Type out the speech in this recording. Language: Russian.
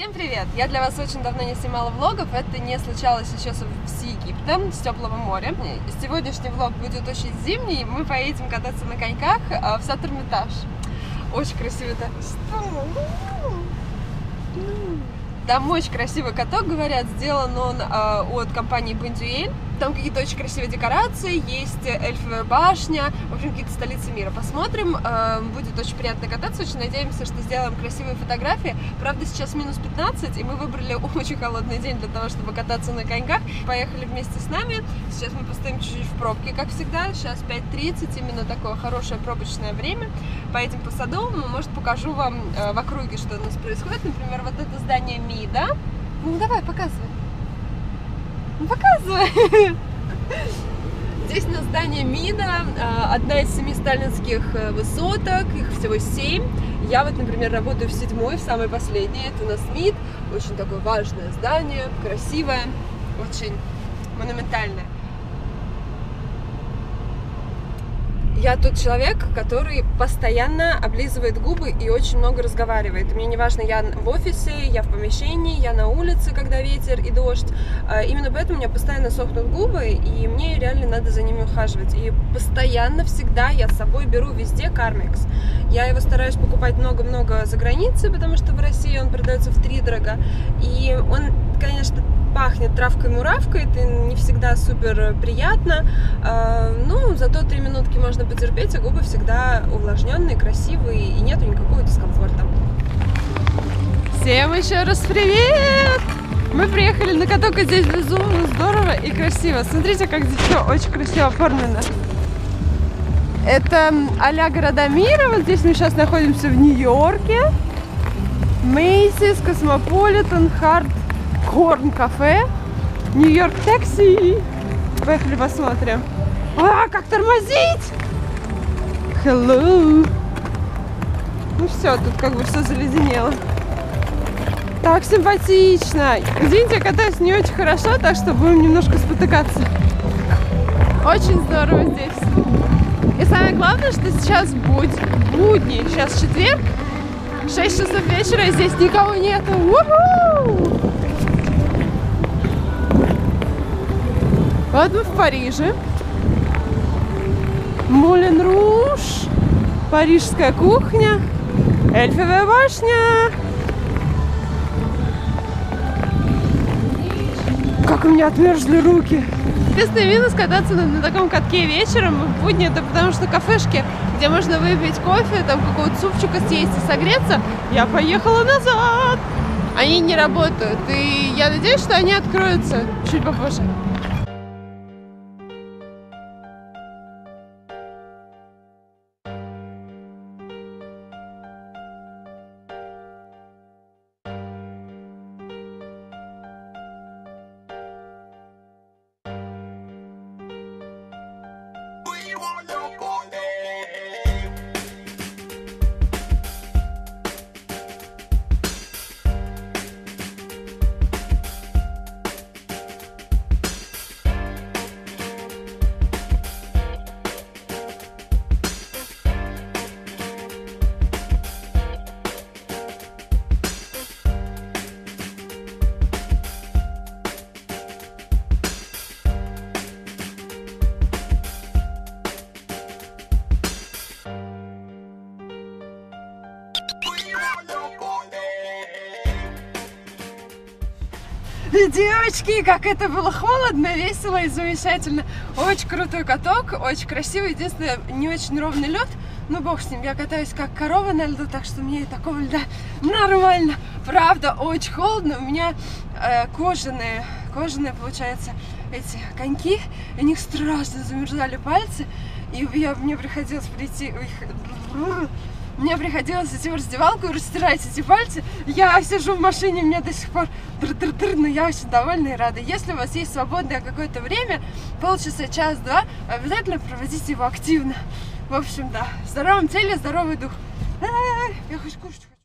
Всем привет! Я для вас очень давно не снимала влогов, это не случалось еще с Египта, с теплого моря. Сегодняшний влог будет очень зимний, мы поедем кататься на коньках а, в Сатурмитаж. Очень красиво это. Там очень красивый каток, говорят, сделан он э, от компании Бондюэль. Там какие-то очень красивые декорации, есть эльфовая башня, в общем, какие-то столицы мира. Посмотрим, э, будет очень приятно кататься, очень надеемся, что сделаем красивые фотографии. Правда, сейчас минус 15, и мы выбрали очень холодный день для того, чтобы кататься на коньках. Поехали вместе с нами. Сейчас мы постоим чуть-чуть в пробке, как всегда. Сейчас 5.30, именно такое хорошее пробочное время. Поедем по саду, ну, может, покажу вам э, в округе, что у нас происходит. Например, вот это здание МИДа. Ну, давай, показывай. Ну, показывай. Здесь на здании МИДа а, одна из семи сталинских э, высоток, их всего семь. Я вот, например, работаю в седьмой, в самой последней. Это у нас МИД, очень такое важное здание, красивое, очень монументальное. Я тот человек, который постоянно облизывает губы и очень много разговаривает. Мне не важно, я в офисе, я в помещении, я на улице, когда ветер и дождь. А, именно поэтому у меня постоянно сохнут губы, и мне реально надо за ними ухаживать. И постоянно, всегда я с собой беру везде Кармекс. Я его стараюсь покупать много-много за границей, потому что в России он продается в три дорого. И он, конечно, пахнет травкой-муравкой, это не всегда супер приятно. А, ну, зато три минутки можно потерпеть, а губы всегда увлажненные, красивые и нету никакого дискомфорта. Всем еще раз привет! Мы приехали на каток, и здесь безумно здорово и красиво. Смотрите, как здесь все очень красиво оформлено. Это а города мира. Вот здесь мы сейчас находимся в Нью-Йорке. Macy's, Cosmopolitan, Hard Rock Cafe, Нью-Йорк такси. Поехали посмотрим. А, как тормозить? Hello. Ну все, тут как бы все заледенело. Так симпатично. Извините, я катаюсь не очень хорошо, так что будем немножко спотыкаться. Очень здорово здесь. И самое главное, что сейчас будь будни. Сейчас четверг, 6 часов вечера, и здесь никого нету. Вот мы в Париже. Мулен Руш, парижская кухня, эльфовая башня. Как у меня отмерзли руки. Единственный минус кататься на, на таком катке вечером в будни, это потому что кафешки, где можно выпить кофе, там какого-то супчика съесть и согреться, я поехала назад. Они не работают, и я надеюсь, что они откроются чуть попозже. Девочки, как это было холодно, весело и замечательно. Очень крутой каток, очень красивый. Единственное, не очень ровный лед. Ну, бог с ним, я катаюсь как корова на льду, так что мне и такого льда нормально. Правда, очень холодно. У меня э, кожаные, кожаные, получается, эти коньки. У них страшно замерзали пальцы. И я, мне приходилось прийти... Мне приходилось идти в раздевалку и растирать эти пальцы. Я сижу в машине, мне до сих пор др-др-др, но я очень довольна и рада. Если у вас есть свободное какое-то время, полчаса, час-два, обязательно проводите его активно. В общем, да, в здоровом теле здоровый дух. Я хочу кушать.